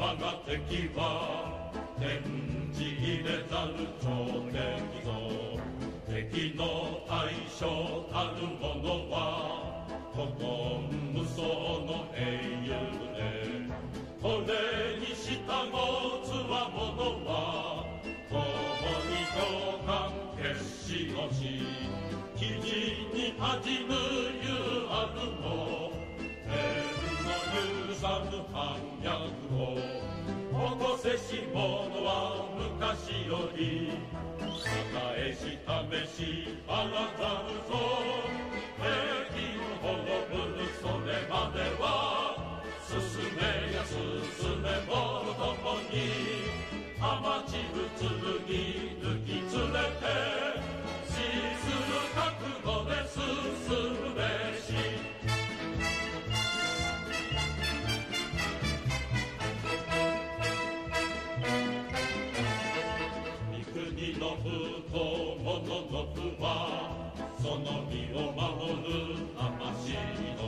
我が敵は天地入れざる超敵ぞ。敵の対象たる者は古今無双の英雄で。これに従うつわものは共に共感決しのし。記事に恥ぬゆあるも天の許さぬ反逆を。しものは昔より栄えし試しあなたなはその身を守る。魂の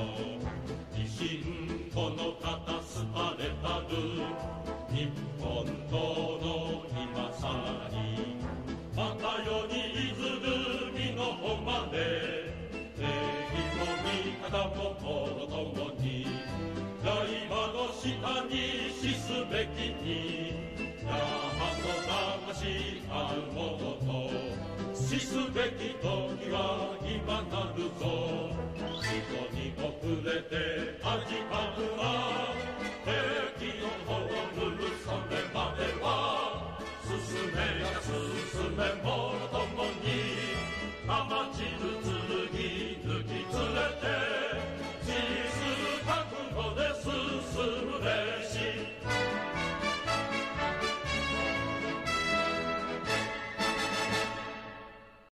自信この方すたれたる。日本道の今さにまた世にいずる。身の方まで敵も味方心ともに刃の下に死すべきにすべき時は今なるぞ。人に遅れて味